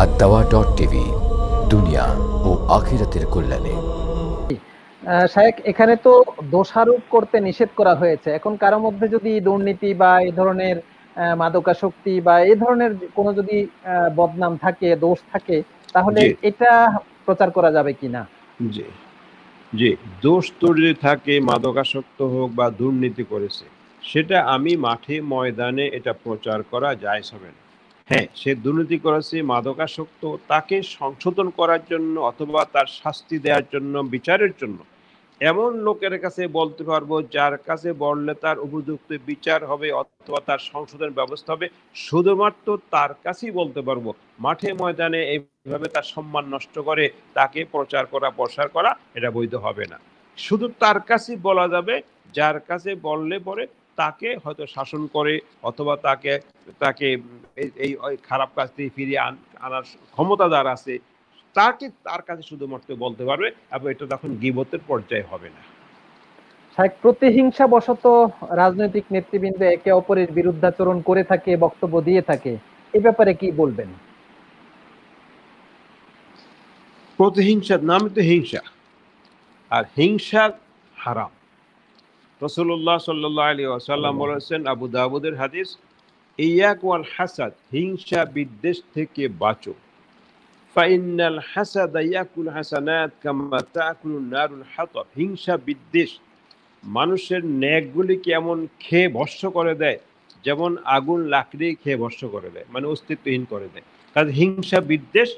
আর দাওয়া dot TV দুনিয়া ও আখিরাতের কল্যাণে শায়েক এখানে তো দোষারোপ করতে নিষেধ করা হয়েছে। এখন কারও মধ্যে যদি দুর্নীতি বা এই ধরনের মাদকাসক্তি বা এই ধরনের কোনো যদি বদনাম থাকে দোষ থাকে তাহলে এটা প্রচার করা যাবে কিনা? জি। জি দোষ তো যদি থাকে মাদকাসক্ত হোক বা দুর্নীতি করেছে সেটা আমি মাঠে ময়দানে এটা প্রচার করা যায় হবে না। হ্যাঁ। সে দুর্নীতি করেছে, মাদকাসক্ত, তাকে সংশোধন করার জন্য অথবা তার শাস্তি দেওয়ার জন্য, বিচারের জন্য। এমন লোকের কাছে বলতে পারব, যার কাছে বললে তার উপযুক্ত বিচার হবে অথবা তার সংশোধন ব্যবস্থা হবে, শুধুমাত্র তার কাছেই বলতে পারব। মাঠে ময়দানে এইভাবে তার সম্মান নষ্ট করে, তাকে প্রচার করা, প্রসার করা, এটা বৈধ হবে না। শুধু তার কাছেই বলা যাবে যার কাছে বললে পরে তাকে হয়তো শাসন করে অথবা তাকে তাকে এই- খারাপ কাজ থেকে ফিরিয়ে আনার ক্ষমতা যার আছে তাকে তার কাছে শুধুমাত্র বলতে পারবে এবং এটা তখন গিবতের পর্যায়ে হবে না। শায়েক প্রতিহিংসা বশত রাজনৈতিক নেতৃবৃন্দ একে অপরের বিরুদ্ধাচরণ করে থাকে বক্তব্য দিয়ে থাকে এ ব্যাপারে কি বলবেন? প্রতিহিংসার নামই তো হিংসা আর হিংসা হারাম। রসুল্লাহ সাল্লাহ আলী আসাল্লাম বলেছেন আবু দাবুদের হাদিস ইয়াক ওয়াল হাসাদ হিংসা বিদ্বেষ থেকে বাঁচো। ফাইনাল হাসাদ ইয়াকুল হাসানাত কামা তাকুল নারুল হাতব। হিংসা বিদ্বেষ মানুষের ন্যাকগুলিকে এমন খেয়ে ভস্য করে দেয় যেমন আগুন লাকড়ি খেয়ে ভস্য করে দেয় মানে অস্তিত্বহীন করে দেয়। কাজে হিংসা বিদ্বেষ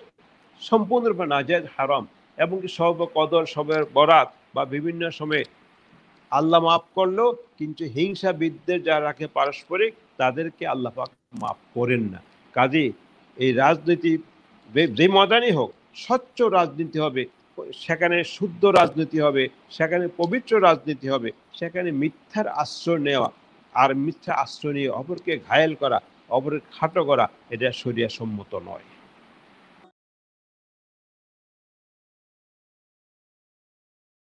সম্পূর্ণরূপে নাজায়জ হারাম এবং কি সব কদর সবের বরাত বা বিভিন্ন সময়ে আল্লাহ মাফ করলেও কিন্তু হিংসা বিদ্বেষ যারা রাখে পারস্পরিক, তাদেরকে আল্লাহ পাক মাফ করেন না। কাজে এই রাজনীতি যে- যে ময়দানই হোক, স্বচ্ছ রাজনীতি হবে, সেখানে শুদ্ধ রাজনীতি হবে, সেখানে পবিত্র রাজনীতি হবে, সেখানে মিথ্যার আশ্রয় নেওয়া আর মিথ্যা আশ্রয় নিয়ে অপরকে ঘায়েল করা, অপরের খাটো করা, এটা শরিয়া সম্মত নয়।